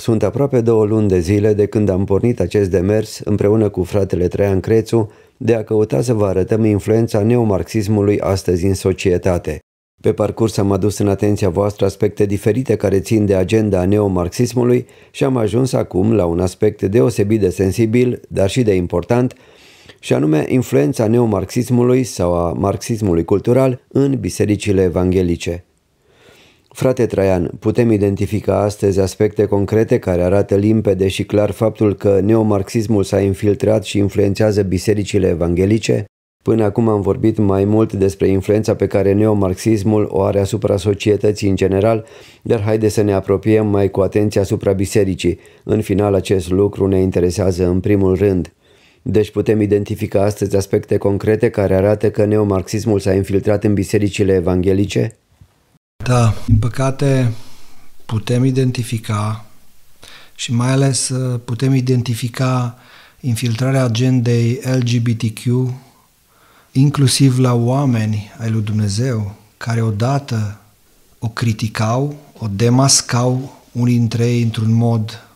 Sunt aproape două luni de zile de când am pornit acest demers împreună cu fratele Traian Crețu de a căuta să vă arătăm influența neomarxismului astăzi în societate. Pe parcurs am adus în atenția voastră aspecte diferite care țin de agenda neomarxismului și am ajuns acum la un aspect deosebit de sensibil, dar și de important, și anume influența neomarxismului sau a marxismului cultural în bisericile evanghelice. Frate Traian, putem identifica astăzi aspecte concrete care arată limpede și clar faptul că neomarxismul s-a infiltrat și influențează bisericile evanghelice? Până acum am vorbit mai mult despre influența pe care neomarxismul o are asupra societății în general, dar haide să ne apropiem mai cu atenție asupra bisericii. În final, acest lucru ne interesează în primul rând. Deci putem identifica astăzi aspecte concrete care arată că neomarxismul s-a infiltrat în bisericile evanghelice? Da, din păcate putem identifica și mai ales uh, putem identifica infiltrarea agendei LGBTQ inclusiv la oameni ai lui Dumnezeu care odată o criticau, o demascau unii dintre ei într-un mod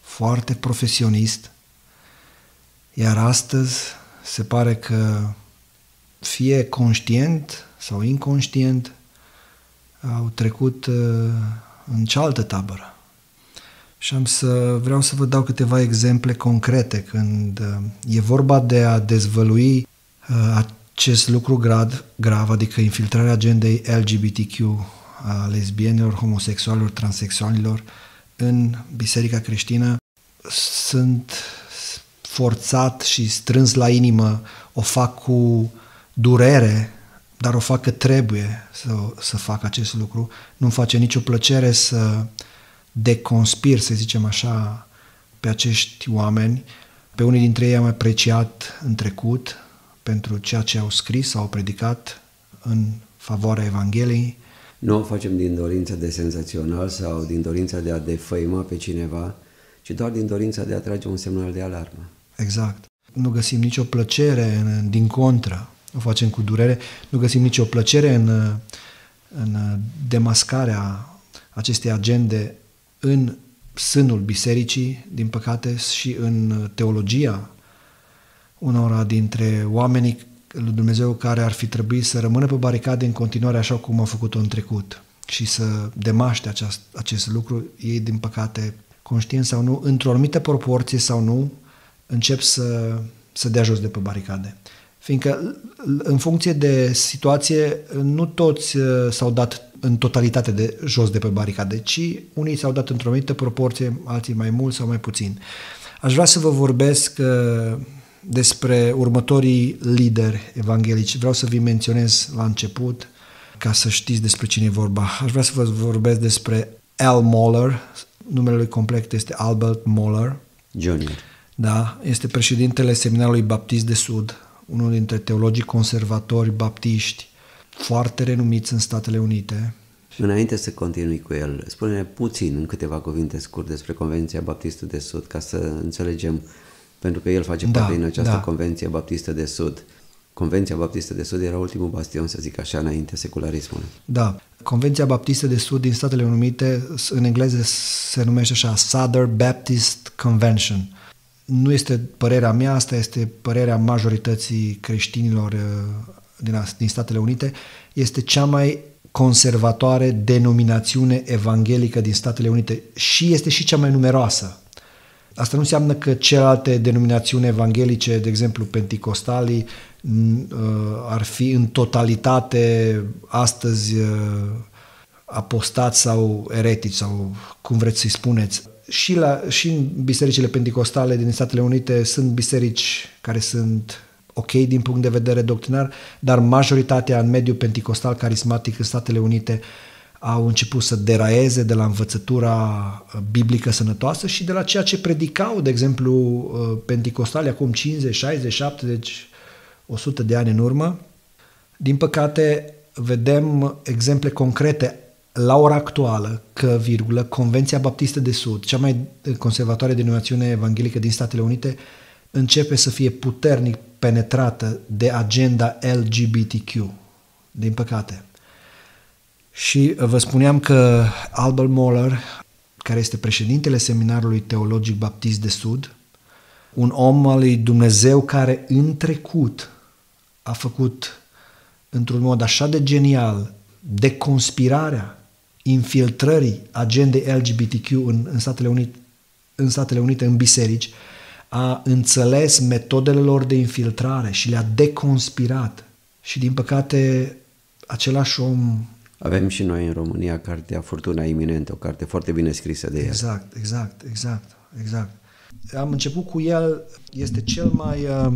foarte profesionist, iar astăzi se pare că fie conștient sau inconștient au trecut uh, în cealaltă tabără. Și am să vreau să vă dau câteva exemple concrete când uh, e vorba de a dezvălui uh, acest lucru grav, grav, adică infiltrarea agendei LGBTQ a lesbienilor, homosexualilor, transexualilor în biserica creștină sunt forțat și strâns la inimă, o fac cu durere, dar o fac că trebuie să, să fac acest lucru. Nu-mi face nicio plăcere să deconspir, să zicem așa, pe acești oameni. Pe unii dintre ei am apreciat în trecut pentru ceea ce au scris sau au predicat în favoarea Evangheliei. Nu o facem din dorință de senzațional sau din dorința de a defăima pe cineva, ci doar din dorința de a trage un semnal de alarmă. Exact. Nu găsim nicio plăcere, în, din contră, o facem cu durere, nu găsim nicio plăcere în, în demascarea acestei agende în sânul bisericii, din păcate, și în teologia unora dintre oamenii lui Dumnezeu care ar fi trebuit să rămână pe baricade în continuare așa cum au făcut-o în trecut și să demaște aceast, acest lucru, ei din păcate, conștient sau nu, într-o anumită proporție sau nu, încep să, să dea jos de pe baricade. Fiindcă în funcție de situație, nu toți uh, s-au dat în totalitate de jos de pe baricade, ci unii s-au dat într-o anumită proporție, alții mai mult sau mai puțin. Aș vrea să vă vorbesc uh, despre următorii lideri evanghelici. Vreau să vi menționez la început ca să știți despre cine e vorba. Aș vrea să vă vorbesc despre Al Moller, numele lui complet este Albert Moller. Junior. Da, este președintele Seminarului Baptist de Sud, unul dintre teologii conservatori baptiști foarte renumiți în Statele Unite. Înainte să continui cu el, spune puțin în câteva cuvinte scurt despre Convenția Baptistă de Sud, ca să înțelegem, pentru că el face da, parte din această da. Convenție Baptistă de Sud. Convenția Baptistă de Sud era ultimul bastion, să zic așa, înainte secularismului. Da. Convenția Baptistă de Sud din Statele Unite, în engleză se numește așa Southern Baptist Convention nu este părerea mea, asta este părerea majorității creștinilor uh, din, din Statele Unite, este cea mai conservatoare denominațiune evanghelică din Statele Unite și este și cea mai numeroasă. Asta nu înseamnă că celelalte denominațiuni evanghelice, de exemplu penticostalii, uh, ar fi în totalitate astăzi uh, apostați sau eretici sau cum vreți să-i spuneți și, la, și în bisericile pentecostale din Statele Unite sunt biserici care sunt ok din punct de vedere doctrinar, dar majoritatea în mediul pentecostal carismatic în Statele Unite au început să deraieze de la învățătura uh, biblică sănătoasă și de la ceea ce predicau, de exemplu, uh, pentecostali acum 50, 60, 70, 100 de ani în urmă. Din păcate, vedem exemple concrete la ora actuală că, virgulă, Convenția Baptistă de Sud, cea mai conservatoare denominațiune evanghelică din Statele Unite, începe să fie puternic penetrată de agenda LGBTQ, din păcate. Și vă spuneam că Albert Moller, care este președintele Seminarului Teologic Baptist de Sud, un om al lui Dumnezeu care în trecut a făcut într-un mod așa de genial deconspirarea infiltrării agendei LGBTQ în, în, Statele Unite, în Statele Unite, în biserici, a înțeles metodele lor de infiltrare și le-a deconspirat. Și din păcate, același om... Avem și noi în România cartea Furtuna Iminentă, o carte foarte bine scrisă de el. Exact, exact, exact, exact. Am început cu el, este cel mai uh,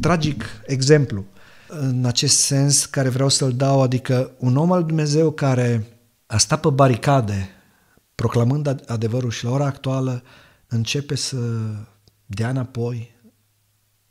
tragic exemplu în acest sens care vreau să-l dau, adică un om al Dumnezeu care a stat pe baricade proclamând adevărul și la ora actuală începe să dea înapoi.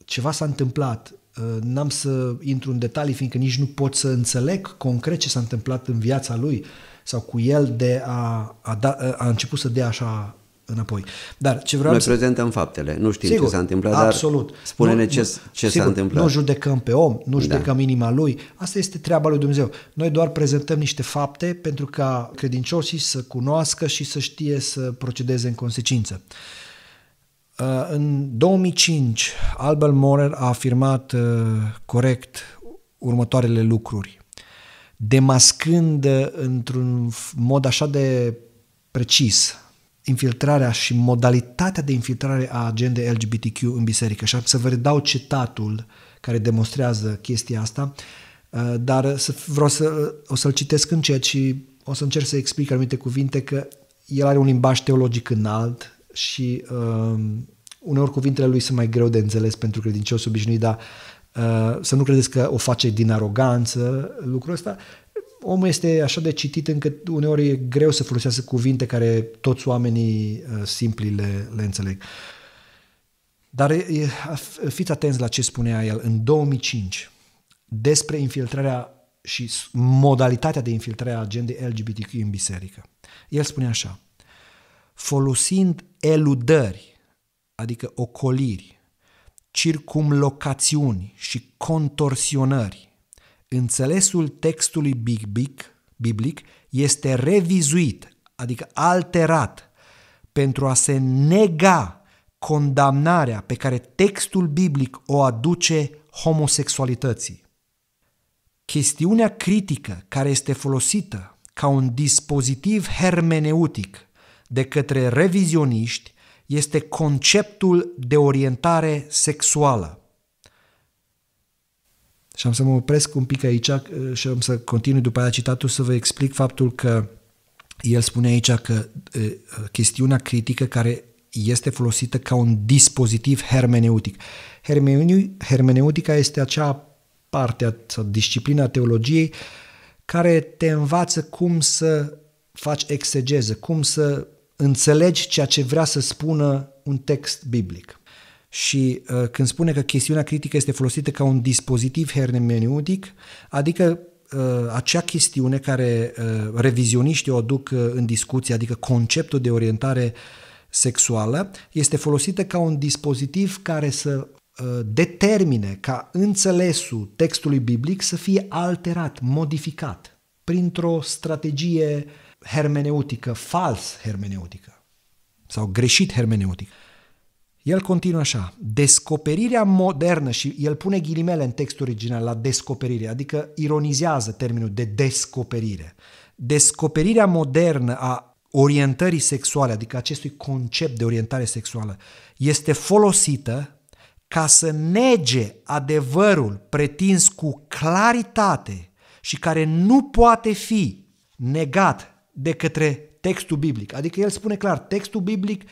Ceva s-a întâmplat. Uh, n-am să intru în detalii, fiindcă nici nu pot să înțeleg concret ce s-a întâmplat în viața lui sau cu el de a, a, da, a început să dea așa înapoi. Dar ce vreau Noi să... prezentăm faptele, nu știm Sigur, ce s-a întâmplat, absolut. dar spune-ne nu, ce, ce sigur, s-a întâmplat. Nu judecăm pe om, nu Da. judecăm inima lui, asta este treaba lui Dumnezeu. Noi doar prezentăm niște fapte pentru ca credincioșii să cunoască și să știe să procedeze în consecință. Uh, În 2005, Albert Morer a afirmat uh, corect următoarele lucruri, demascând uh, într-un mod așa de precis infiltrarea și modalitatea de infiltrare a agendei LGBTQ în biserică. Și am să vă redau citatul care demonstrează chestia asta, uh, dar să, vreau să, o să-l citesc încet și o să încerc să explic anumite cuvinte că el are un limbaj teologic înalt și uh, uneori cuvintele lui sunt mai greu de înțeles pentru credincioși obișnuit, dar uh, să nu credeți că o face din aroganță lucrul ăsta. Omul este așa de citit încât uneori e greu să folosească cuvinte care toți oamenii uh, simpli le, le înțeleg. Dar e, e, fiți atenți la ce spunea el în 2005 despre infiltrarea și modalitatea de infiltrare a agendei LGBTQ în biserică. El spune așa, folosind eludări, adică ocoliri, circumlocațiuni și contorsionări, înțelesul textului biblic, biblic este revizuit, adică alterat, pentru a se nega condamnarea pe care textul biblic o aduce homosexualității. Chestiunea critică care este folosită ca un dispozitiv hermeneutic de către revizioniști este conceptul de orientare sexuală. Și am să mă opresc un pic aici și am să continui după aia citatul să vă explic faptul că el spune aici că chestiunea critică care este folosită ca un dispozitiv hermeneutic. Hermeneutica este acea parte sau disciplina teologiei care te învață cum să faci exegeză, cum să înțelegi ceea ce vrea să spună un text biblic. Și uh, când spune că chestiunea critică este folosită ca un dispozitiv hermeneutic, adică uh, acea chestiune care uh, revizioniștii o aduc uh, în discuție, adică conceptul de orientare sexuală, este folosită ca un dispozitiv care să uh, determine ca înțelesul textului biblic să fie alterat, modificat printr-o strategie hermeneutică, fals hermeneutică sau greșit hermeneutic. El continuă așa, descoperirea modernă și el pune ghilimele în textul original la descoperire, adică ironizează termenul de descoperire. Descoperirea modernă a orientării sexuale, adică acestui concept de orientare sexuală, este folosită ca să nege adevărul pretins cu claritate și care nu poate fi negat de către textul biblic. Adică el spune clar, textul biblic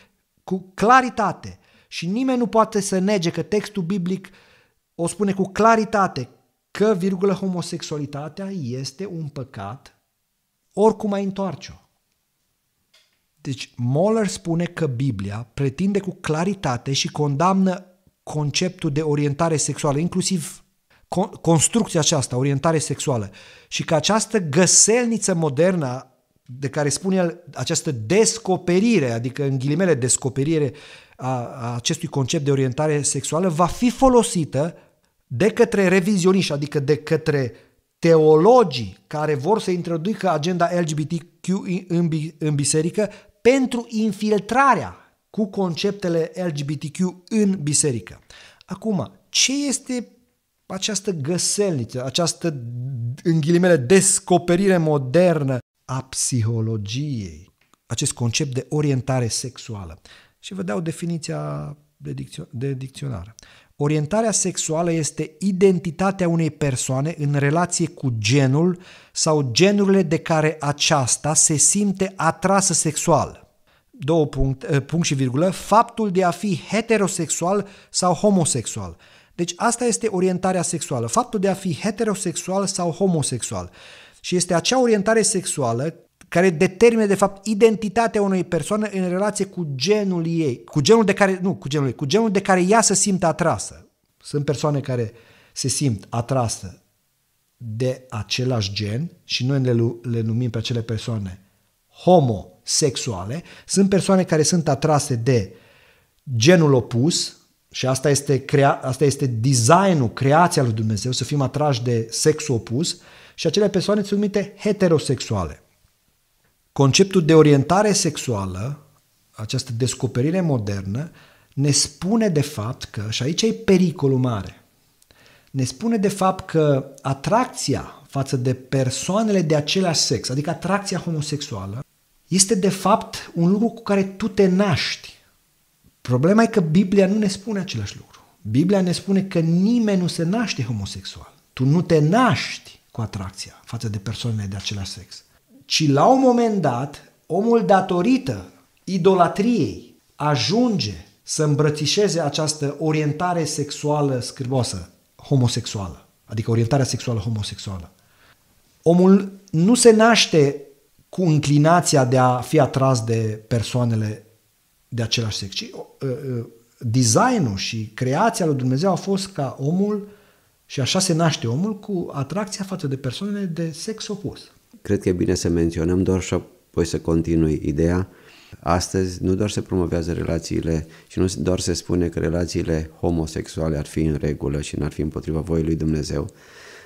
cu claritate și nimeni nu poate să nege că textul biblic o spune cu claritate că, virgulă, homosexualitatea este un păcat, oricum ai întoarce-o. Deci Moller spune că Biblia pretinde cu claritate și condamnă conceptul de orientare sexuală, inclusiv construcția aceasta, orientare sexuală, și că această găselniță modernă de care spune el această descoperire, adică în ghilimele descoperire a, a acestui concept de orientare sexuală, va fi folosită de către revizioniști, adică de către teologii care vor să introducă agenda LGBTQ în, în biserică pentru infiltrarea cu conceptele LGBTQ în biserică. Acum, ce este această găselniță, această, în ghilimele, descoperire modernă a psihologiei, acest concept de orientare sexuală? Și vă dau definiția de, dicțio- de dicționar. Orientarea sexuală este identitatea unei persoane în relație cu genul sau genurile de care aceasta se simte atrasă sexual. Două punct, eh, punct și virgulă, faptul de a fi heterosexual sau homosexual. Deci asta este orientarea sexuală, faptul de a fi heterosexual sau homosexual. Și este acea orientare sexuală care determină de fapt identitatea unei persoane în relație cu genul ei, cu genul de care, nu, cu genul ei, cu genul de care ea se simte atrasă. Sunt persoane care se simt atrasă de același gen și noi le, le numim pe acele persoane homosexuale. Sunt persoane care sunt atrase de genul opus și asta este, crea, asta este designul, creația lui Dumnezeu, să fim atrași de sexul opus și acele persoane sunt numite heterosexuale. Conceptul de orientare sexuală, această descoperire modernă, ne spune de fapt că, și aici e pericolul mare, ne spune de fapt că atracția față de persoanele de același sex, adică atracția homosexuală, este de fapt un lucru cu care tu te naști. Problema e că Biblia nu ne spune același lucru. Biblia ne spune că nimeni nu se naște homosexual. Tu nu te naști cu atracția față de persoanele de același sex ci la un moment dat, omul datorită idolatriei ajunge să îmbrățișeze această orientare sexuală scârboasă, homosexuală, adică orientarea sexuală homosexuală. Omul nu se naște cu înclinația de a fi atras de persoanele de același sex, ci uh, uh, designul și creația lui Dumnezeu a fost ca omul, și așa se naște omul, cu atracția față de persoanele de sex opus cred că e bine să menționăm doar și apoi să continui ideea. Astăzi nu doar se promovează relațiile și nu doar se spune că relațiile homosexuale ar fi în regulă și n-ar fi împotriva voii lui Dumnezeu,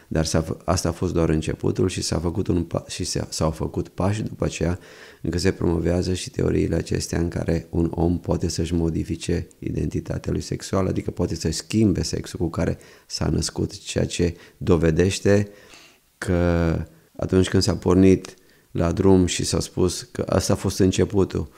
dar asta a fost doar începutul și s-a făcut un și s-au făcut pași după aceea încă se promovează și teoriile acestea în care un om poate să-și modifice identitatea lui sexuală, adică poate să schimbe sexul cu care s-a născut, ceea ce dovedește că atunci când s-a pornit la drum și s-a spus că asta a fost începutul,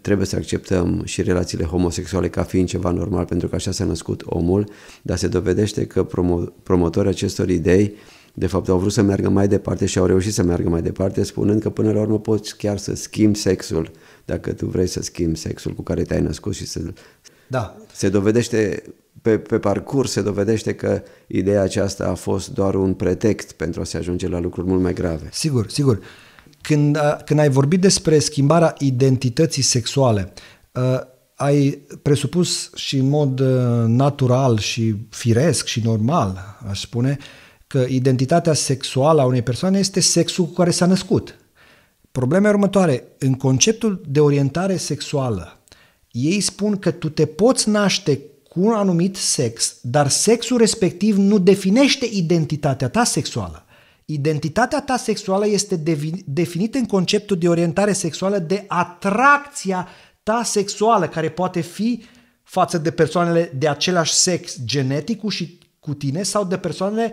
trebuie să acceptăm și relațiile homosexuale ca fiind ceva normal pentru că așa s-a născut omul, dar se dovedește că promo- promotorii acestor idei de fapt au vrut să meargă mai departe și au reușit să meargă mai departe spunând că până la urmă poți chiar să schimbi sexul dacă tu vrei să schimbi sexul cu care te-ai născut și să... Da. Se dovedește pe, pe parcurs se dovedește că ideea aceasta a fost doar un pretext pentru a se ajunge la lucruri mult mai grave. Sigur, sigur. Când, când ai vorbit despre schimbarea identității sexuale, uh, ai presupus și în mod uh, natural și firesc și normal, aș spune, că identitatea sexuală a unei persoane este sexul cu care s-a născut. Problema următoare, în conceptul de orientare sexuală, ei spun că tu te poți naște cu un anumit sex, dar sexul respectiv nu definește identitatea ta sexuală. Identitatea ta sexuală este definită în conceptul de orientare sexuală de atracția ta sexuală, care poate fi față de persoanele de același sex genetic cu, și, cu tine sau de persoanele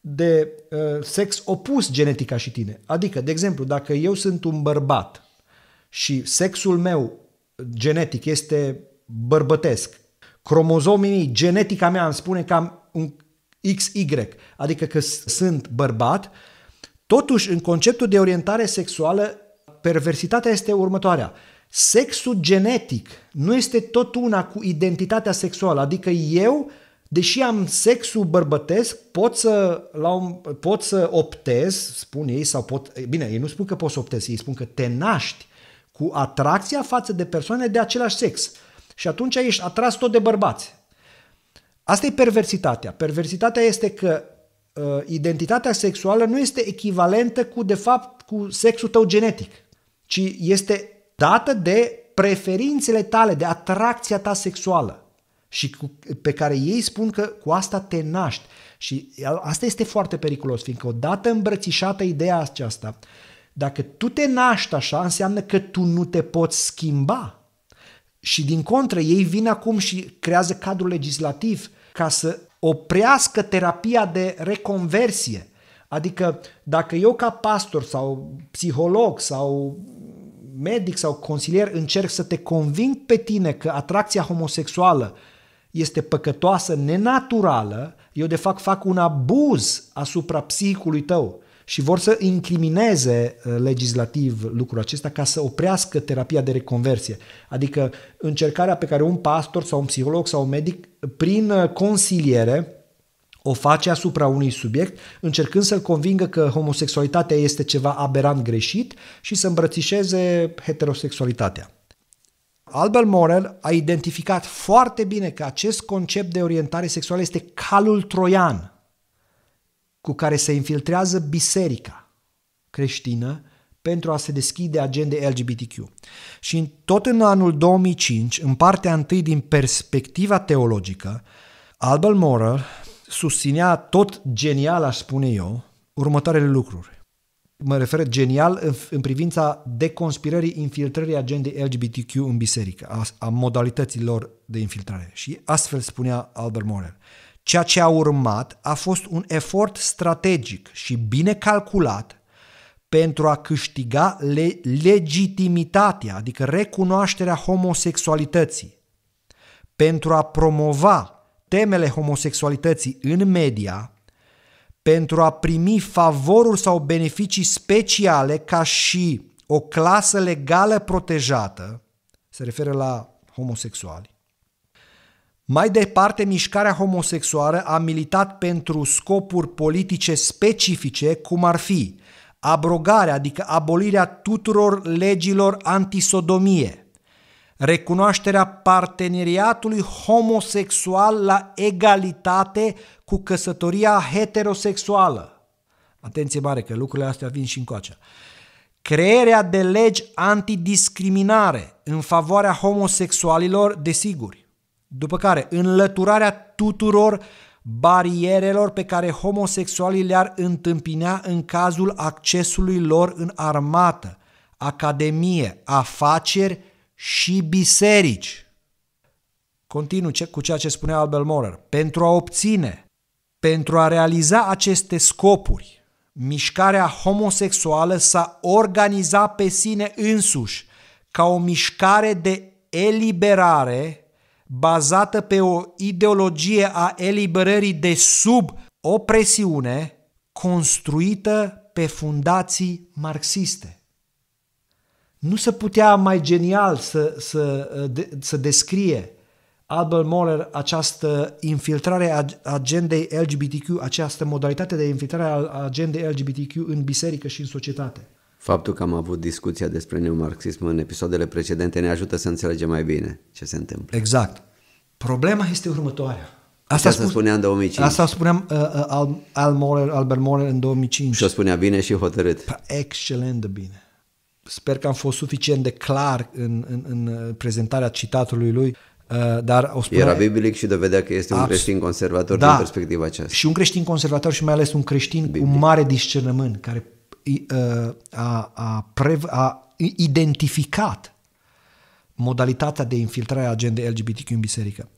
de uh, sex opus genetic ca și tine. Adică, de exemplu, dacă eu sunt un bărbat și sexul meu genetic este bărbătesc, cromozomii genetica mea îmi spune că am un XY, adică că sunt bărbat, totuși în conceptul de orientare sexuală, perversitatea este următoarea. Sexul genetic nu este tot una cu identitatea sexuală, adică eu, deși am sexul bărbătesc, pot să, la un, pot să optez, spun ei, sau pot, bine, ei nu spun că poți să optezi, ei spun că te naști cu atracția față de persoane de același sex și atunci ești atras tot de bărbați. Asta e perversitatea. Perversitatea este că uh, identitatea sexuală nu este echivalentă cu, de fapt, cu sexul tău genetic, ci este dată de preferințele tale, de atracția ta sexuală și cu, pe care ei spun că cu asta te naști. Și asta este foarte periculos, fiindcă odată îmbrățișată ideea aceasta, Dacă tu te naști așa, înseamnă că tu nu te poți schimba. Și din contră, ei vin acum și creează cadrul legislativ ca să oprească terapia de reconversie. Adică dacă eu ca pastor sau psiholog sau medic sau consilier încerc să te conving pe tine că atracția homosexuală este păcătoasă, nenaturală, eu de fapt fac un abuz asupra psihicului tău și vor să incrimineze uh, legislativ lucrul acesta ca să oprească terapia de reconversie. Adică încercarea pe care un pastor sau un psiholog sau un medic, prin uh, consiliere, o face asupra unui subiect, încercând să-l convingă că homosexualitatea este ceva aberant greșit și să îmbrățișeze heterosexualitatea. Albert Morel a identificat foarte bine că acest concept de orientare sexuală este calul troian cu care se infiltrează biserica creștină pentru a se deschide agende LGBTQ. Și tot în anul 2005, în partea întâi din perspectiva teologică, Albert Morel susținea tot genial, aș spune eu, următoarele lucruri. Mă refer genial în, în privința deconspirării infiltrării agendei LGBTQ în biserică, a, a modalităților de infiltrare. Și astfel spunea Albert Morel. Ceea ce a urmat a fost un efort strategic și bine calculat pentru a câștiga le- legitimitatea, adică recunoașterea homosexualității, pentru a promova temele homosexualității în media, pentru a primi favoruri sau beneficii speciale ca și o clasă legală protejată, se referă la homosexuali, mai departe, mișcarea homosexuală a militat pentru scopuri politice specifice, cum ar fi abrogarea, adică abolirea tuturor legilor antisodomie, recunoașterea parteneriatului homosexual la egalitate cu căsătoria heterosexuală. Atenție mare că lucrurile astea vin și încoace. Crearea de legi antidiscriminare în favoarea homosexualilor, desiguri după care, înlăturarea tuturor barierelor pe care homosexualii le-ar întâmpinea în cazul accesului lor în armată, academie, afaceri și biserici. Continu cu ceea ce spunea Albert Morer. Pentru a obține, pentru a realiza aceste scopuri, mișcarea homosexuală s-a organizat pe sine însuși ca o mișcare de eliberare bazată pe o ideologie a eliberării de sub opresiune construită pe fundații marxiste. Nu se putea mai genial să, să, de, să descrie Albert Moller această infiltrare a agendei LGBTQ, această modalitate de infiltrare a agendei LGBTQ în biserică și în societate. Faptul că am avut discuția despre neomarxism în episoodele precedente ne ajută să înțelegem mai bine ce se întâmplă. Exact. Problema este următoarea. Asta, asta spunea în 2005. Asta spuneam uh, uh, Al, Al Morer, Albert Morer în 2005. Și o spunea bine și hotărât. Excelent de bine. Sper că am fost suficient de clar în, în, în prezentarea citatului lui, uh, dar o spunea... Era biblic și dovedea că este un Abs- creștin conservator da, din perspectiva aceasta. Și un creștin conservator și mai ales un creștin biblic. cu mare discernământ, care uh, a, a, prev, a identificat modalitatea de infiltrare a agendei LGBTQ în biserică.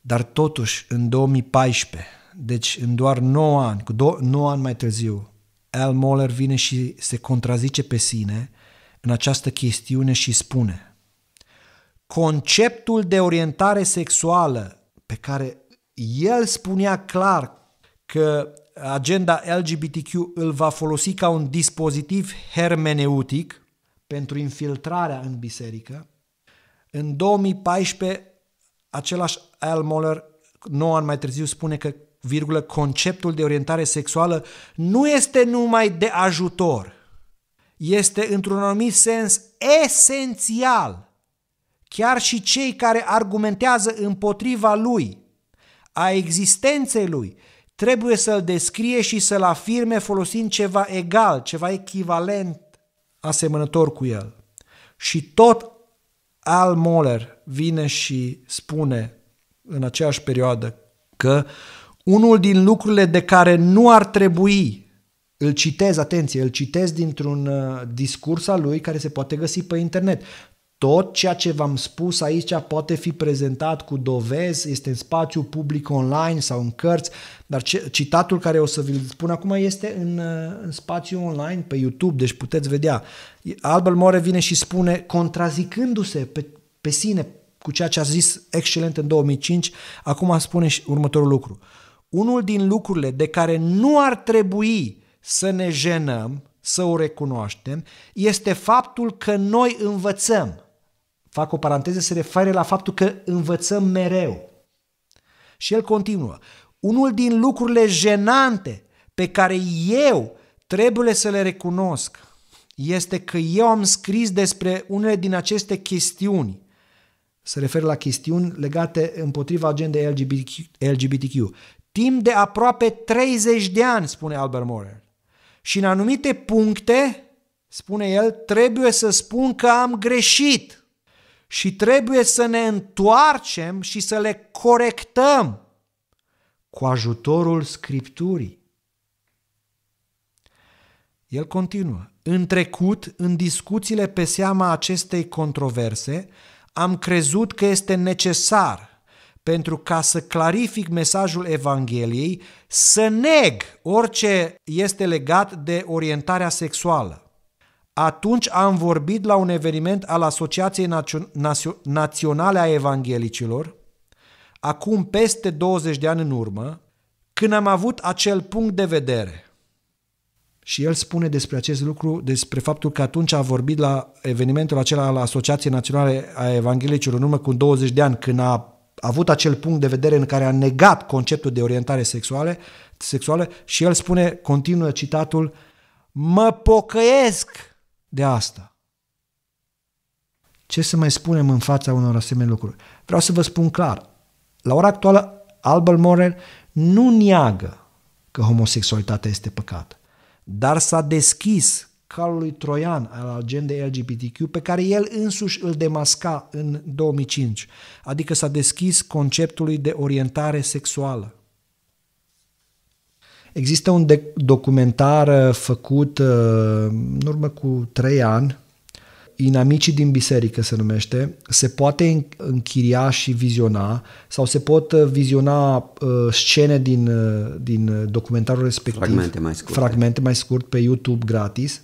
Dar totuși, în 2014, deci în doar 9 ani, cu 9 ani mai târziu, Al Moller vine și se contrazice pe sine în această chestiune și spune conceptul de orientare sexuală pe care el spunea clar că agenda LGBTQ îl va folosi ca un dispozitiv hermeneutic, pentru infiltrarea în biserică. În 2014, același Al Moller, 9 ani mai târziu, spune că, virgulă, conceptul de orientare sexuală nu este numai de ajutor, este într-un anumit sens esențial. Chiar și cei care argumentează împotriva lui, a existenței lui, trebuie să-l descrie și să-l afirme folosind ceva egal, ceva echivalent asemănător cu el. Și tot Al Moller vine și spune în aceeași perioadă că unul din lucrurile de care nu ar trebui Îl citez, atenție, îl citez dintr-un uh, discurs al lui care se poate găsi pe internet. Tot ceea ce v-am spus aici poate fi prezentat cu dovezi, este în spațiu public online sau în cărți, dar citatul care o să vi-l spun acum este în, uh, în spațiu online, pe YouTube, deci puteți vedea. Albert More vine și spune, contrazicându-se pe, pe sine cu ceea ce a zis excelent în 2005, acum spune și următorul lucru. Unul din lucrurile de care nu ar trebui să ne jenăm, să o recunoaștem, este faptul că noi învățăm. Fac o paranteză, se referă la faptul că învățăm mereu. Și el continuă. Unul din lucrurile jenante pe care eu trebuie să le recunosc este că eu am scris despre unele din aceste chestiuni. Se referă la chestiuni legate împotriva agendei LGBTQ. LGBTQ. Timp de aproape 30 de ani, spune Albert Morer. Și în anumite puncte, spune el, trebuie să spun că am greșit și trebuie să ne întoarcem și să le corectăm cu ajutorul Scripturii. El continuă. În trecut, în discuțiile pe seama acestei controverse, am crezut că este necesar pentru ca să clarific mesajul Evangheliei, să neg orice este legat de orientarea sexuală. Atunci am vorbit la un eveniment al Asociației Naționale a Evanghelicilor, acum peste 20 de ani în urmă, când am avut acel punct de vedere. Și el spune despre acest lucru, despre faptul că atunci a vorbit la evenimentul acela al Asociației Naționale a Evanghelicilor în urmă cu 20 de ani, când a avut acel punct de vedere în care a negat conceptul de orientare sexuale, sexuală și el spune, continuă citatul, mă pocăiesc de asta. Ce să mai spunem în fața unor asemenea lucruri? Vreau să vă spun clar, la ora actuală, Albert Morer nu neagă că homosexualitatea este păcat, dar s-a deschis calului troian al agendei LGBTQ pe care el însuși îl demasca în 2005, adică s-a deschis conceptului de orientare sexuală. Există un documentar uh, făcut uh, în urmă cu trei ani, Inamicii din biserică se numește, se poate închiria și viziona sau se pot uh, viziona uh, scene din, uh, din documentarul respectiv. Fragmente mai scurte. Fragmente mai scurt pe YouTube gratis.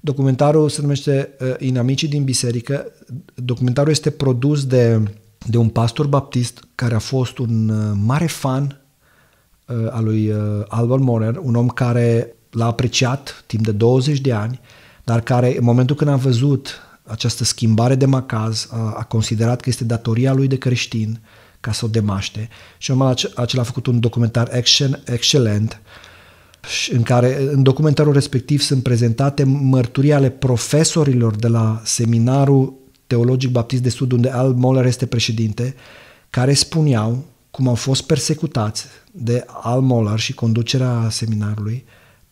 Documentarul se numește uh, Inamicii din biserică. Documentarul este produs de, de un pastor baptist care a fost un uh, mare fan uh, al lui uh, Albert Moner, un om care l-a apreciat timp de 20 de ani, dar care în momentul când a văzut această schimbare de macaz, a, a considerat că este datoria lui de creștin ca să o demaște. Și omul acela a făcut un documentar excelent în care în documentarul respectiv sunt prezentate mărturii ale profesorilor de la seminarul teologic baptist de sud unde Al Moller este președinte, care spuneau cum au fost persecutați de Al Moller și conducerea seminarului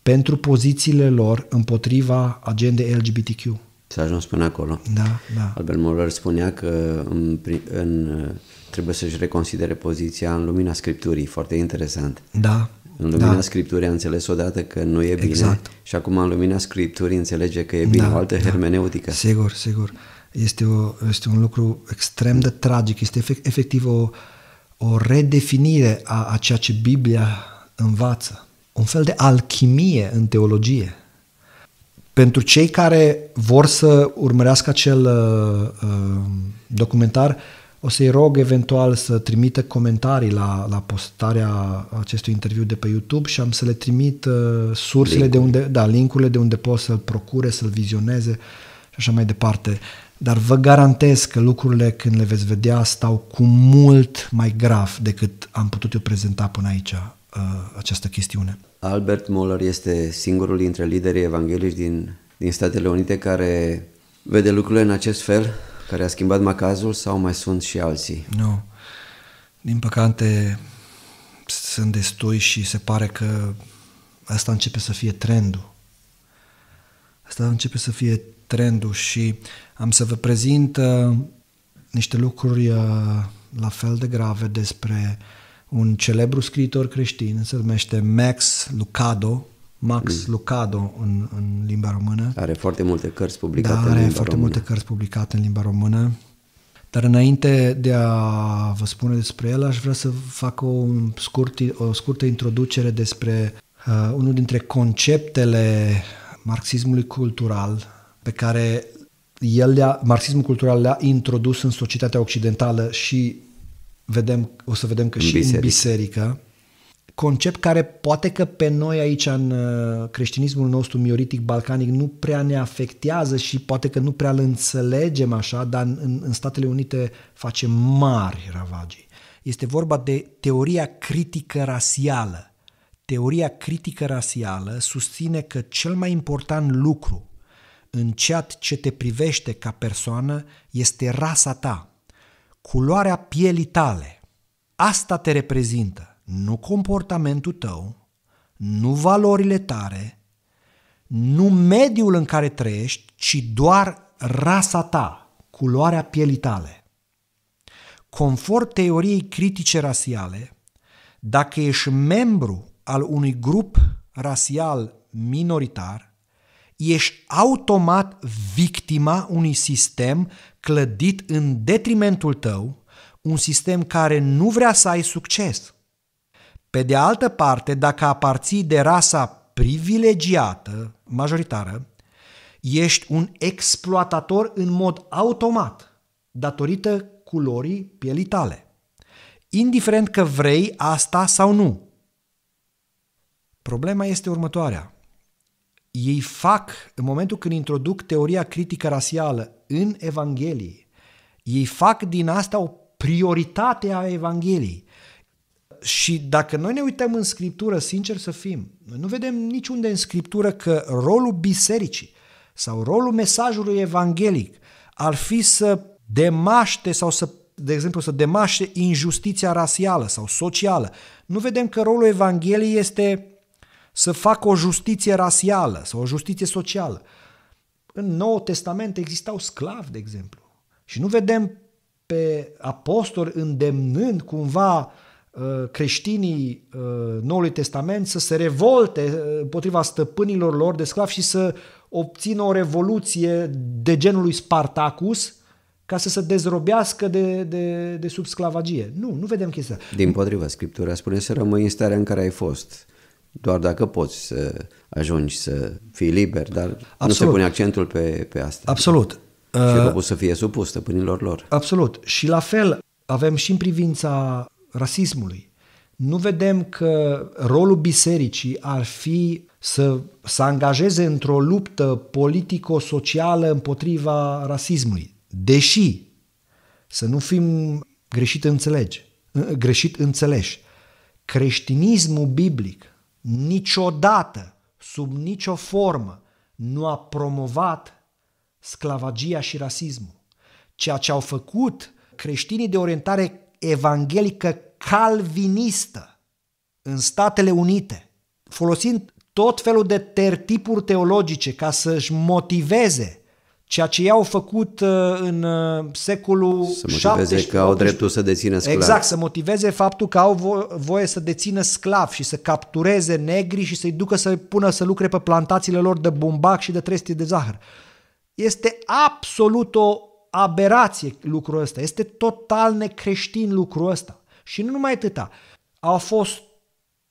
pentru pozițiile lor împotriva agendei LGBTQ. S-a ajuns până acolo. Da, da. Albert Moller spunea că în, în, trebuie să-și reconsidere poziția în lumina Scripturii, foarte interesant. Da, în lumina da. Scripturii a înțeles odată că nu e bine exact. și acum în lumina Scripturii înțelege că e bine, da, o altă da. hermeneutică. Sigur, sigur. Este, o, este un lucru extrem de tragic, este efectiv o, o redefinire a, a ceea ce Biblia învață un fel de alchimie în teologie. Pentru cei care vor să urmărească acel uh, uh, documentar, o să-i rog eventual să trimită comentarii la, la postarea acestui interviu de pe YouTube și am să le trimit uh, sursele de unde, da, linkurile de unde pot să-l procure, să-l vizioneze și așa mai departe. Dar vă garantez că lucrurile când le veți vedea stau cu mult mai grav decât am putut eu prezenta până aici uh, această chestiune. Albert Moller este singurul dintre liderii evanghelici din, din Statele Unite care vede lucrurile în acest fel, care a schimbat macazul sau mai sunt și alții? Nu. Din păcate sunt destui și se pare că asta începe să fie trendul. Asta începe să fie trendul și am să vă prezint uh, niște lucruri uh, la fel de grave despre uh, un celebru scriitor creștin, se numește Max Lucado, Max mm. Lucado în, în limba română. Are foarte multe cărți publicate da, în are limba foarte română. multe cărți publicate în limba română. Dar înainte de a vă spune despre el, aș vrea să fac o, scurt, o scurtă introducere despre uh, unul dintre conceptele marxismului cultural pe care el le-a, marxismul cultural le-a introdus în societatea occidentală și vedem, o să vedem că în și biserică. în biserică, concept care poate că pe noi aici în uh, creștinismul nostru mioritic balcanic nu prea ne afectează și poate că nu prea îl înțelegem așa, dar în, în Statele Unite face mari ravagii. Este vorba de teoria critică rasială. Teoria critică rasială susține că cel mai important lucru în ceea ce te privește ca persoană este rasa ta, culoarea pielii tale. Asta te reprezintă, nu comportamentul tău, nu valorile tale, nu mediul în care trăiești, ci doar rasa ta, culoarea pielii tale. Conform teoriei critice rasiale, dacă ești membru al unui grup rasial minoritar, ești automat victima unui sistem clădit în detrimentul tău, un sistem care nu vrea să ai succes. Pe de altă parte, dacă aparții de rasa privilegiată, majoritară, ești un exploatator în mod automat, datorită culorii pielii tale. Indiferent că vrei asta sau nu. Problema este următoarea ei fac, în momentul când introduc teoria critică rasială în Evanghelie, ei fac din asta o prioritate a Evangheliei. Și dacă noi ne uităm în Scriptură, sincer să fim, noi nu vedem niciunde în Scriptură că rolul bisericii sau rolul mesajului evanghelic ar fi să demaște sau să, de exemplu, să demaște injustiția rasială sau socială. Nu vedem că rolul Evangheliei este să facă o justiție rasială sau o justiție socială. În Noul Testament existau sclavi, de exemplu. Și nu vedem pe apostoli îndemnând cumva creștinii Noului Testament să se revolte împotriva stăpânilor lor de sclavi și să obțină o revoluție de genul lui Spartacus ca să se dezrobească de, de, de sub sclavagie. Nu, nu vedem chestia. Din potriva, Scriptura spune să rămâi în starea în care ai fost doar dacă poți să ajungi să fii liber, dar Absolut. nu se pune accentul pe, pe asta. Absolut. Și robul să fie supus stăpânilor lor. Absolut. Și la fel avem și în privința rasismului. Nu vedem că rolul bisericii ar fi să să angajeze într-o luptă politico-socială împotriva rasismului. Deși, să nu fim greșit înțelegi, greșit înțeleși, creștinismul biblic niciodată, sub nicio formă, nu a promovat sclavagia și rasismul. Ceea ce au făcut creștinii de orientare evanghelică calvinistă în Statele Unite, folosind tot felul de tertipuri teologice ca să-și motiveze ceea ce i-au făcut uh, în uh, secolul Să motiveze că au dreptul să dețină sclavi. Exact, să motiveze faptul că au vo- voie să dețină sclavi și să captureze negri și să-i ducă să pună să lucre pe plantațiile lor de bumbac și de trestie de zahăr. Este absolut o aberație lucrul ăsta. Este total necreștin lucrul ăsta. Și nu numai atâta. Au fost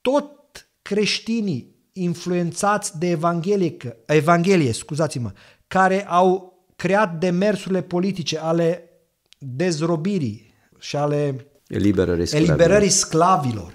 tot creștinii influențați de Evanghelie, Evanghelie, scuzați-mă, care au creat demersurile politice ale dezrobirii și ale eliberării sclavilor. eliberării sclavilor.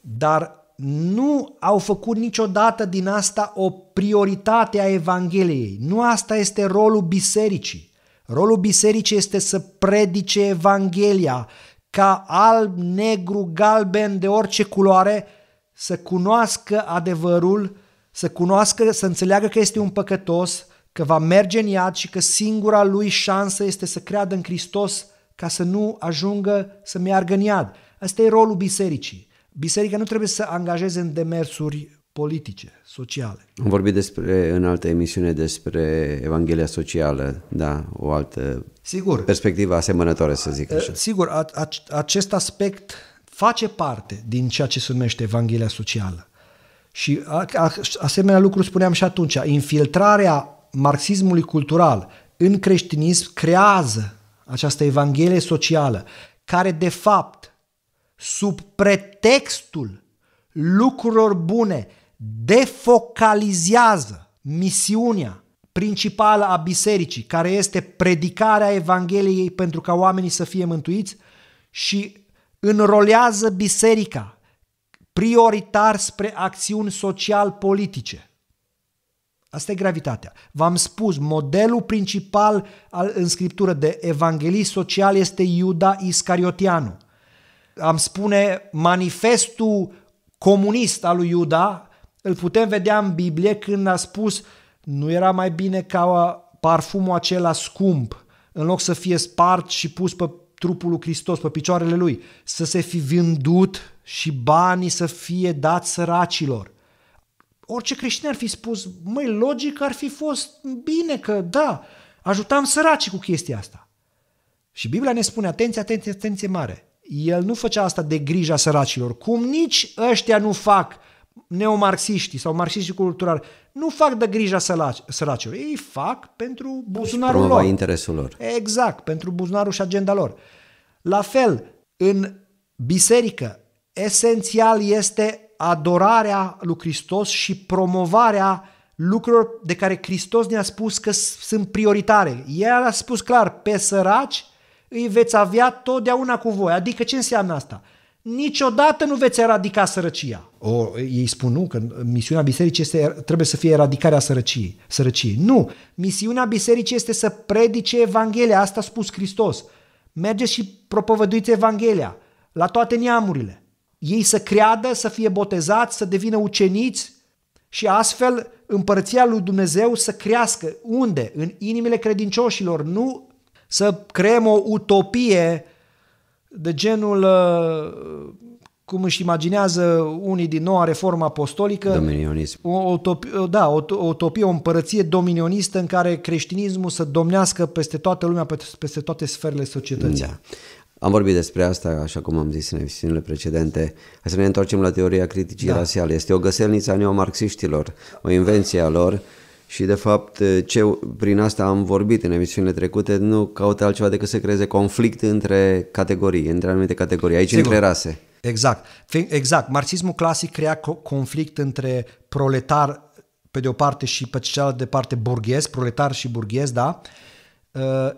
Dar nu au făcut niciodată din asta o prioritate a Evangheliei. Nu asta este rolul bisericii. Rolul bisericii este să predice Evanghelia ca alb, negru, galben, de orice culoare, să cunoască adevărul, să cunoască, să înțeleagă că este un păcătos, că va merge în iad și că singura lui șansă este să creadă în Hristos ca să nu ajungă să meargă în iad. Asta e rolul bisericii. Biserica nu trebuie să angajeze în demersuri politice, sociale. Am vorbit despre, în altă emisiune despre Evanghelia socială, da, o altă Sigur. perspectivă asemănătoare, să zic așa. Sigur, a, a, acest aspect face parte din ceea ce se numește Evanghelia socială. Și asemenea lucru spuneam și atunci, infiltrarea marxismului cultural în creștinism creează această evanghelie socială, care de fapt, sub pretextul lucrurilor bune, defocalizează misiunea principală a bisericii, care este predicarea Evangheliei pentru ca oamenii să fie mântuiți și înrolează biserica prioritar spre acțiuni social-politice. Asta e gravitatea. V-am spus, modelul principal al, în scriptură de evanghelist social este Iuda Iscariotianu. Am spune, manifestul comunist al lui Iuda îl putem vedea în Biblie când a spus nu era mai bine ca parfumul acela scump, în loc să fie spart și pus pe trupul lui Hristos, pe picioarele lui, să se fi vândut și banii să fie dați săracilor. Orice creștin ar fi spus, măi, logic ar fi fost bine că, da, ajutam săracii cu chestia asta. Și Biblia ne spune, atenție, atenție, atenție mare. El nu făcea asta de grija săracilor, cum nici ăștia nu fac neomarxiștii sau marxiștii culturali nu fac de grija săracilor, ei fac pentru buzunarul Promova lor. interesul lor. Exact, pentru buzunarul și agenda lor. La fel, în biserică, esențial este adorarea lui Hristos și promovarea lucrurilor de care Hristos ne-a spus că sunt prioritare. El a spus clar, pe săraci îi veți avea totdeauna cu voi. Adică ce înseamnă asta? niciodată nu veți eradica sărăcia. O, ei spun nu, că misiunea bisericii este, trebuie să fie eradicarea sărăciei. sărăciei. Nu, misiunea bisericii este să predice Evanghelia, asta a spus Hristos. Mergeți și propovăduiți Evanghelia la toate neamurile. Ei să creadă, să fie botezați, să devină uceniți și astfel împărăția lui Dumnezeu să crească. Unde? În inimile credincioșilor, nu să creăm o utopie de genul uh, cum își imaginează unii din noua reformă apostolică. Dominionism. O, utopie, da, o, o utopie, o împărăție dominionistă în care creștinismul să domnească peste toată lumea, peste toate sferele societății. Da. Am vorbit despre asta, așa cum am zis în emisiunile precedente. Hai să ne întoarcem la teoria criticii da. rasiale. Este o găselniță a neomarxiștilor, o invenție a lor și de fapt ce, prin asta am vorbit în emisiunile trecute, nu caută altceva decât să creeze conflict între categorii, între anumite categorii, aici Sigur. între rase. Exact. Exact. Marxismul clasic crea conflict între proletar pe de o parte și pe cealaltă de parte burghez, proletar și burghez, da? Uh,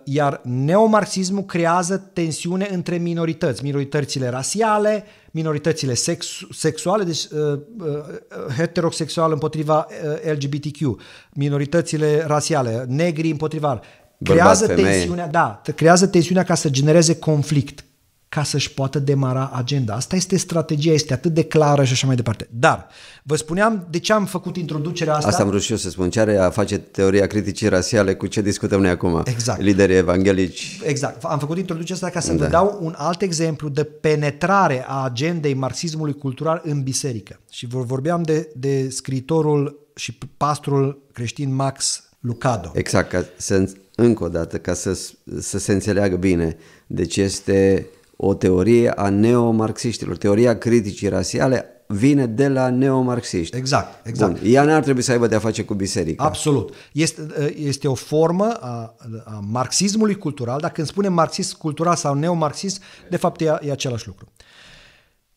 iar neomarxismul creează tensiune între minorități, minoritățile rasiale, minoritățile sex, sexuale, deci uh, uh, heterosexual împotriva uh, LGBTQ, minoritățile rasiale, negri împotriva creează Bărbat, tensiunea, da, creează tensiunea ca să genereze conflict ca să-și poată demara agenda. Asta este strategia, este atât de clară și așa mai departe. Dar, vă spuneam de ce am făcut introducerea asta. Asta am vrut și eu să spun. Ce are a face teoria criticii rasiale cu ce discutăm noi acum? Exact. Liderii evanghelici. Exact. Am făcut introducerea asta ca să da. vă dau un alt exemplu de penetrare a agendei marxismului cultural în biserică. Și vorbeam de, de scriitorul și pastorul creștin Max Lucado. Exact, ca să, încă o dată, ca să, să se înțeleagă bine. Deci este o teorie a neomarxiștilor. Teoria criticii rasiale vine de la neomarxiști. Exact, exact. Bun. Ea n-ar trebui să aibă de-a face cu biserica. Absolut. Este, este o formă a, a marxismului cultural. Dacă îmi spunem marxism cultural sau neomarxism, de fapt e, e același lucru.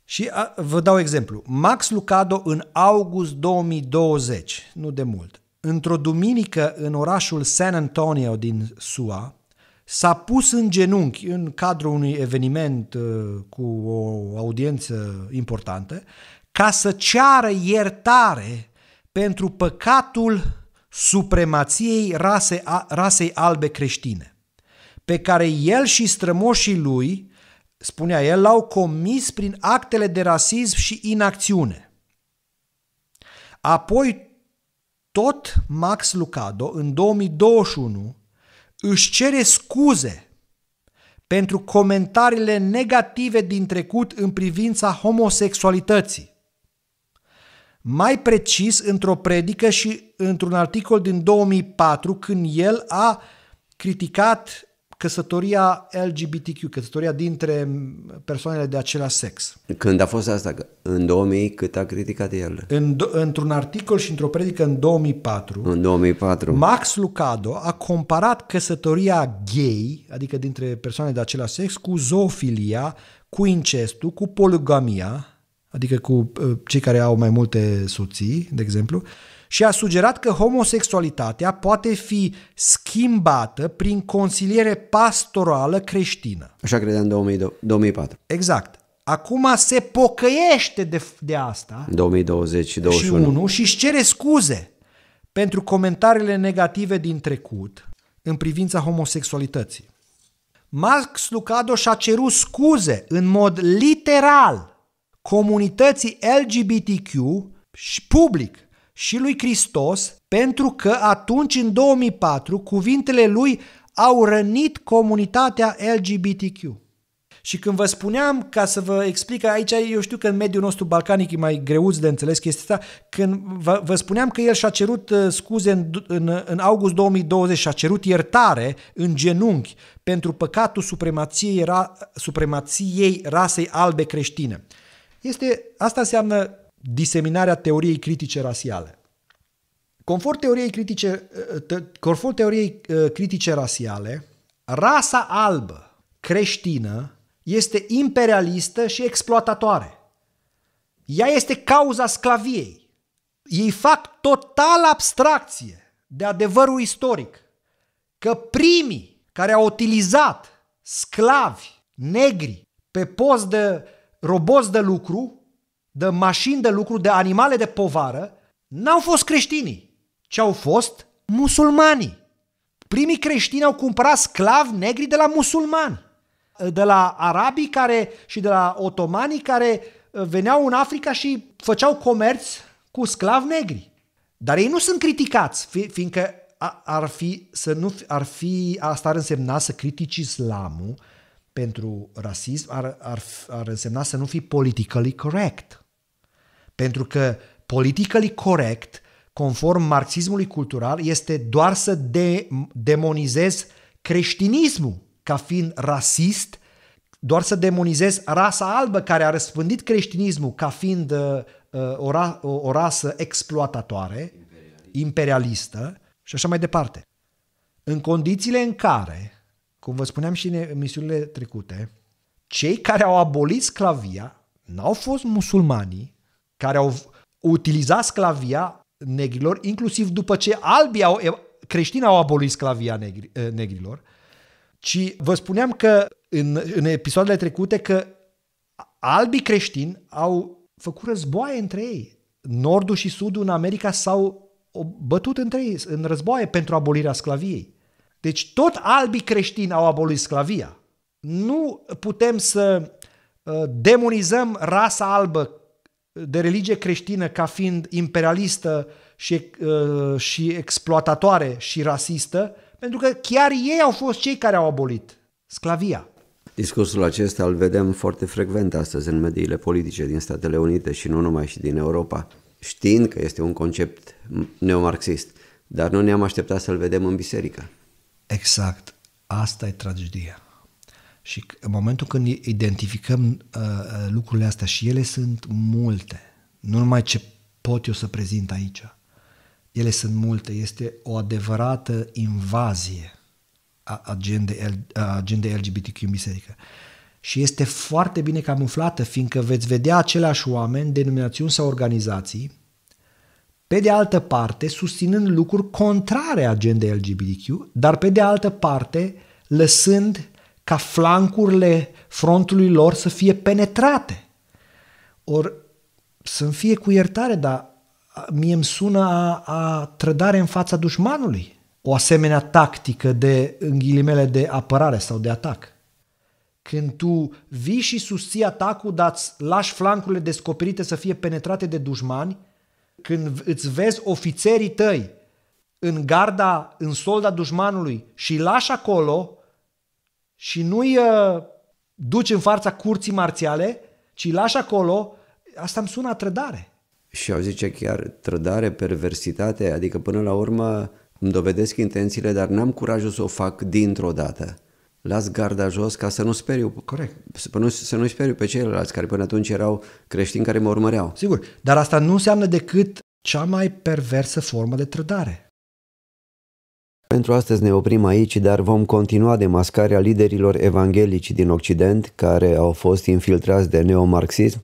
Și a, vă dau exemplu. Max Lucado în august 2020, nu de mult, într-o duminică în orașul San Antonio din SUA, s-a pus în genunchi în cadrul unui eveniment uh, cu o audiență importantă ca să ceară iertare pentru păcatul supremației rase, rasei albe creștine, pe care el și strămoșii lui, spunea el, l-au comis prin actele de rasism și inacțiune. Apoi, tot Max Lucado, în 2021, își cere scuze pentru comentariile negative din trecut în privința homosexualității. Mai precis, într-o predică și într-un articol din 2004, când el a criticat căsătoria LGBTQ, căsătoria dintre persoanele de același sex. Când a fost asta? În 2000 cât a criticat el? În, într-un articol și într-o predică în 2004, în 2004, Max Lucado a comparat căsătoria gay, adică dintre persoane de același sex, cu zoofilia, cu incestul, cu poligamia, adică cu uh, cei care au mai multe soții, de exemplu, și a sugerat că homosexualitatea poate fi schimbată prin consiliere pastorală creștină. Așa credea în 2004. Exact. Acum se pocăiește de, de asta. 2020 și 2021. Și își cere scuze pentru comentariile negative din trecut în privința homosexualității. Max Lucadoș și-a cerut scuze în mod literal comunității LGBTQ și public și lui Hristos pentru că atunci, în 2004, cuvintele lui au rănit comunitatea LGBTQ. Și când vă spuneam, ca să vă explic aici, eu știu că în mediul nostru balcanic e mai greuț de înțeles chestia asta, când vă, vă spuneam că el și-a cerut uh, scuze în, în, în august 2020 și-a cerut iertare în genunchi pentru păcatul supremației, ra, supremației rasei albe creștine. Este, asta înseamnă diseminarea teoriei critice rasiale. Conform teoriei critice, conform teoriei uh, critice rasiale, rasa albă creștină este imperialistă și exploatatoare. Ea este cauza sclaviei. Ei fac total abstracție de adevărul istoric că primii care au utilizat sclavi negri pe post de roboți de lucru de mașini de lucru, de animale de povară, n-au fost creștinii, ci au fost musulmanii. Primii creștini au cumpărat sclavi negri de la musulmani, de la arabii care, și de la otomanii care uh, veneau în Africa și făceau comerț cu sclavi negri. Dar ei nu sunt criticați, fiindcă ar fi, să nu, ar fi, asta ar însemna să critici islamul pentru rasism, ar, ar, ar însemna să nu fii politically correct. Pentru că politically correct, conform marxismului cultural, este doar să de- demonizezi creștinismul ca fiind rasist, doar să demonizezi rasa albă care a răspândit creștinismul ca fiind uh, o, ra- o, o rasă exploatatoare, imperialistă și așa mai departe. În condițiile în care, cum vă spuneam și în emisiunile trecute, cei care au abolit sclavia n-au fost musulmanii, care au utilizat sclavia negrilor, inclusiv după ce albii au, creștini au abolit sclavia negri, eh, negrilor, ci vă spuneam că în, în episoadele trecute că albii creștini au făcut războaie între ei. Nordul și Sudul în America s-au bătut între ei în războaie pentru abolirea sclaviei. Deci tot albii creștini au abolit sclavia. Nu putem să eh, demonizăm rasa albă de religie creștină ca fiind imperialistă și, uh, și exploatatoare și rasistă, pentru că chiar ei au fost cei care au abolit sclavia. Discursul acesta îl vedem foarte frecvent astăzi în mediile politice din Statele Unite și nu numai și din Europa, știind că este un concept neomarxist, dar nu ne-am așteptat să-l vedem în biserică. Exact. Asta e tragedia. Și în momentul când identificăm uh, uh, lucrurile astea și ele sunt multe, nu numai ce pot eu să prezint aici, ele sunt multe, este o adevărată invazie a agendei, a agendei LGBTQ în biserică. Și este foarte bine camuflată, fiindcă veți vedea aceleași oameni, denominațiuni sau organizații, pe de altă parte, susținând lucruri contrare agendei LGBTQ, dar pe de altă parte, lăsând ca flancurile frontului lor să fie penetrate. Ori să-mi fie cu iertare, dar mie îmi sună a, a trădare în fața dușmanului. O asemenea tactică de, în ghilimele, de apărare sau de atac. Când tu vii și susții atacul, dar îți lași flancurile descoperite să fie penetrate de dușmani, când îți vezi ofițerii tăi în garda, în solda dușmanului și îi lași acolo, și nu-i uh, duci în fața curții marțiale, ci îi lași acolo, asta îmi sună a trădare. Și au zice chiar trădare, perversitate, adică până la urmă îmi dovedesc intențiile, dar n-am curajul să o fac dintr-o dată. Las garda jos ca să nu speriu. Corect. Să nu, să nu speriu pe ceilalți care până atunci erau creștini care mă urmăreau. Sigur, dar asta nu înseamnă decât cea mai perversă formă de trădare. Pentru astăzi ne oprim aici, dar vom continua demascarea liderilor evanghelici din Occident care au fost infiltrați de neomarxism